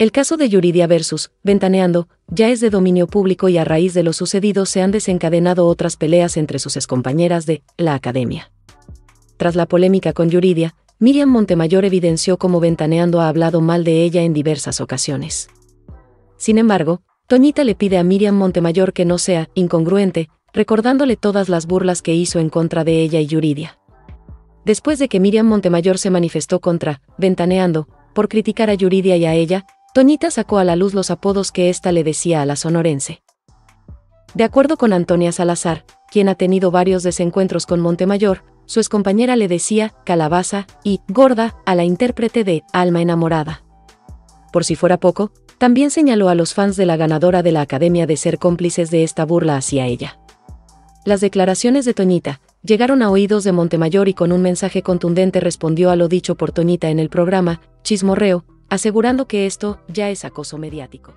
El caso de Yuridia versus Ventaneando ya es de dominio público y a raíz de lo sucedido se han desencadenado otras peleas entre sus excompañeras de la academia. Tras la polémica con Yuridia, Miriam Montemayor evidenció cómo Ventaneando ha hablado mal de ella en diversas ocasiones. Sin embargo, Toñita le pide a Miriam Montemayor que no sea incongruente, recordándole todas las burlas que hizo en contra de ella y Yuridia. Después de que Miriam Montemayor se manifestó contra Ventaneando, por criticar a Yuridia y a ella, Toñita sacó a la luz los apodos que ésta le decía a la sonorense. De acuerdo con Antonia Salazar, quien ha tenido varios desencuentros con Montemayor, su excompañera le decía calabaza y gorda a la intérprete de Alma enamorada. Por si fuera poco, también señaló a los fans de la ganadora de la Academia de ser cómplices de esta burla hacia ella. Las declaraciones de Toñita llegaron a oídos de Montemayor y con un mensaje contundente respondió a lo dicho por Toñita en el programa, Chismorreo, asegurando que esto ya es acoso mediático.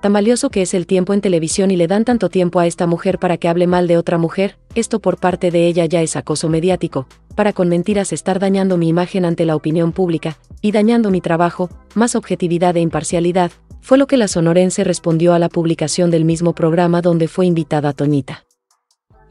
Tan valioso que es el tiempo en televisión y le dan tanto tiempo a esta mujer para que hable mal de otra mujer, esto por parte de ella ya es acoso mediático, para con mentiras estar dañando mi imagen ante la opinión pública, y dañando mi trabajo, más objetividad e imparcialidad, fue lo que la sonorense respondió a la publicación del mismo programa donde fue invitada Toñita.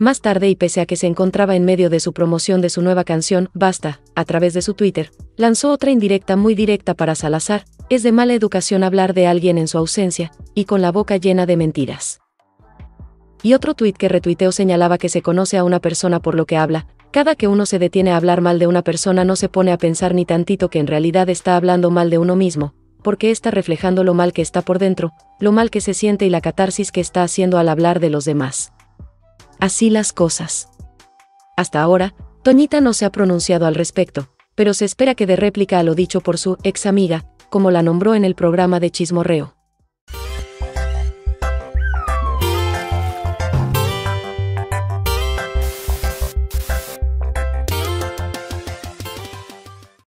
Más tarde y pese a que se encontraba en medio de su promoción de su nueva canción, Basta, a través de su Twitter, lanzó otra indirecta muy directa para Salazar, es de mala educación hablar de alguien en su ausencia, y con la boca llena de mentiras. Y otro tuit que retuiteó señalaba que se conoce a una persona por lo que habla, cada que uno se detiene a hablar mal de una persona no se pone a pensar ni tantito que en realidad está hablando mal de uno mismo, porque está reflejando lo mal que está por dentro, lo mal que se siente y la catarsis que está haciendo al hablar de los demás. Así las cosas. Hasta ahora, Toñita no se ha pronunciado al respecto, pero se espera que dé réplica a lo dicho por su ex amiga, como la nombró en el programa de Chismorreo.